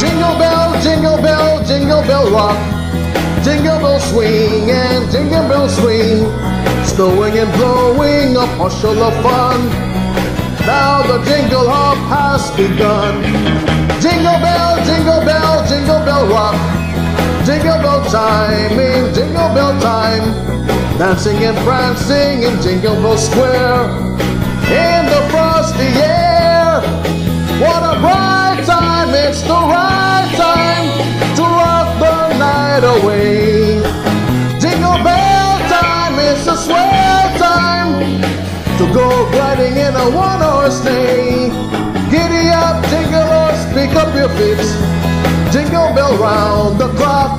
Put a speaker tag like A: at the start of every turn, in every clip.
A: Jingle bell, jingle bell, jingle bell rock. Jingle bell swing and jingle bell swing. Snowing and blowing a bushel of fun. Now the jingle hop has begun. Jingle bell, jingle bell, jingle bell rock. Jingle bell time in jingle bell time. Dancing and prancing in Jingle Bell Square. In the frosty air. What a bright time, it's the right time to rock the night away. Jingle bell time, it's a swell time to go gliding in a one horse sleigh. Giddy up, jingle horse, pick up your feet. Jingle bell round the clock.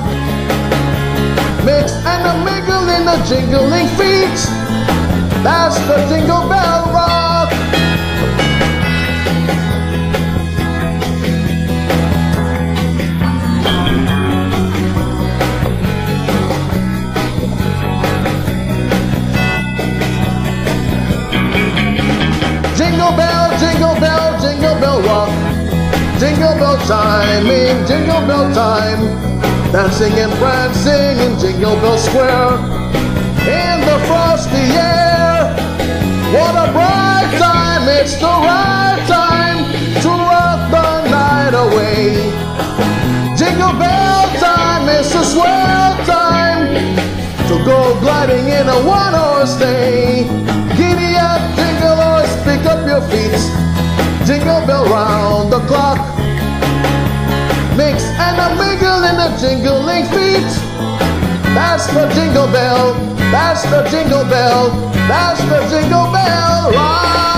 A: Mix and a mingle in the jingling feet. That's the jingle bell rock. Bell time in jingle bell time. Dancing and prancing in Jingle Bell Square. In the frosty air. What a bright time, it's the right time to rock the night away. Jingle bell time, it's a swell time to go gliding in a one horse sleigh. Giddy up, jingle horse, pick up your feet. Jingle bell round the clock. jingling feet. That's the jingle bell. That's the jingle bell. That's the jingle bell. Ride.